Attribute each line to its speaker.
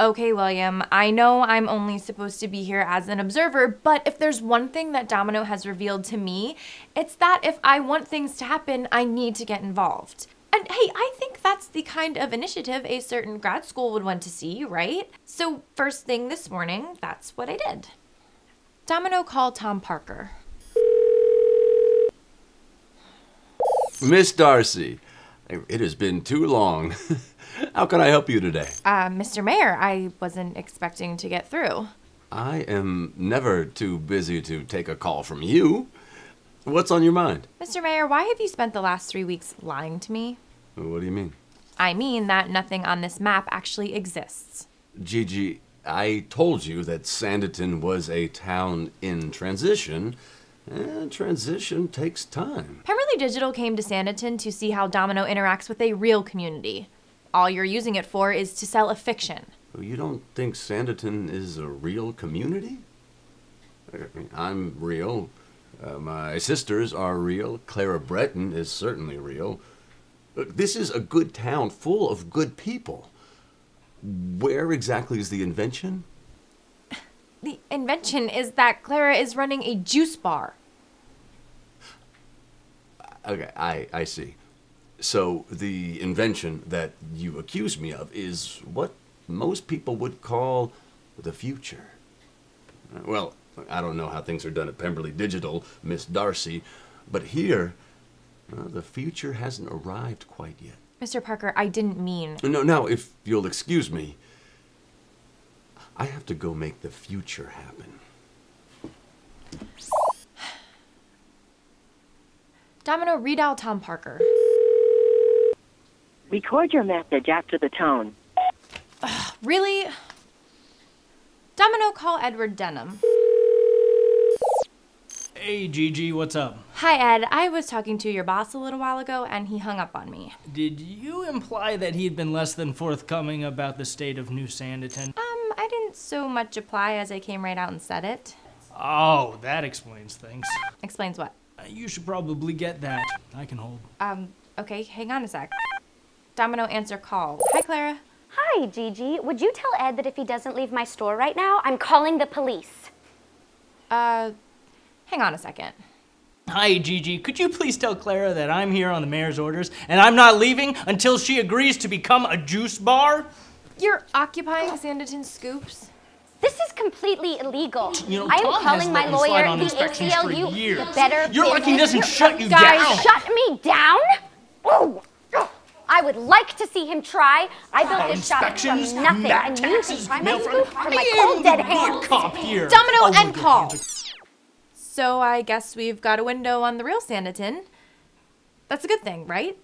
Speaker 1: Okay, William, I know I'm only supposed to be here as an observer, but if there's one thing that Domino has revealed to me, it's that if I want things to happen, I need to get involved. And hey, I think that's the kind of initiative a certain grad school would want to see, right? So, first thing this morning, that's what I did. Domino called Tom Parker.
Speaker 2: Miss Darcy, it has been too long. How can I help you today?
Speaker 1: Uh, Mr. Mayor, I wasn't expecting to get through.
Speaker 2: I am never too busy to take a call from you. What's on your mind?
Speaker 1: Mr. Mayor, why have you spent the last three weeks lying to me?
Speaker 2: What do you mean?
Speaker 1: I mean that nothing on this map actually exists.
Speaker 2: Gigi, I told you that Sanditon was a town in transition, and transition takes time.
Speaker 1: Digital came to Sanditon to see how Domino interacts with a real community. All you're using it for is to sell a fiction.
Speaker 2: You don't think Sanditon is a real community? I'm real. Uh, my sisters are real. Clara Breton is certainly real. This is a good town full of good people. Where exactly is the invention?
Speaker 1: The invention is that Clara is running a juice bar.
Speaker 2: Okay, I, I see. So the invention that you accuse me of is what most people would call the future. Well, I don't know how things are done at Pemberley Digital, Miss Darcy, but here, uh, the future hasn't arrived quite yet.
Speaker 1: Mr. Parker, I didn't mean.
Speaker 2: No, now, if you'll excuse me, I have to go make the future happen.
Speaker 1: Domino, read out Tom Parker.
Speaker 3: Record your message after the tone.
Speaker 1: Really? Domino, call Edward Denham.
Speaker 4: Hey, Gigi, what's up?
Speaker 1: Hi, Ed. I was talking to your boss a little while ago, and he hung up on me.
Speaker 4: Did you imply that he'd been less than forthcoming about the state of New Sanditon?
Speaker 1: Um, I didn't so much apply as I came right out and said it.
Speaker 4: Oh, that explains things.
Speaker 1: Explains what?
Speaker 4: Uh, You should probably get that. I can hold.
Speaker 1: Um, okay, hang on a sec. Domino, answer call. Hi, Clara.
Speaker 5: Hi, Gigi. Would you tell Ed that if he doesn't leave my store right now, I'm calling the police?
Speaker 1: Uh, hang on a second.
Speaker 4: Hi, Gigi. Could you please tell Clara that I'm here on the mayor's orders and I'm not leaving until she agrees to become a juice bar?
Speaker 1: You're occupying Sanditon Scoops?
Speaker 5: This is completely illegal.
Speaker 4: You know,
Speaker 5: I am calling my
Speaker 4: let me slide
Speaker 5: lawyer, the ACLU.
Speaker 4: years.
Speaker 5: You better.
Speaker 4: You're lucky he doesn't shut you down.
Speaker 5: Guys,
Speaker 4: down.
Speaker 5: shut me down? Ooh. I would like to see him try. I built this shop from nothing,
Speaker 4: mat
Speaker 5: and you can
Speaker 4: taxes,
Speaker 5: try my
Speaker 4: mail
Speaker 5: scoop from my
Speaker 4: am
Speaker 5: cold dead
Speaker 4: the
Speaker 5: hands.
Speaker 4: cop here.
Speaker 1: Domino,
Speaker 4: Oh,
Speaker 1: end
Speaker 4: look at
Speaker 1: call. So I guess we've got a window on the real Sanditon. That's a good thing, right?